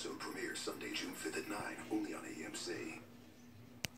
episode premieres Sunday, June 5th at 9, only on AMC.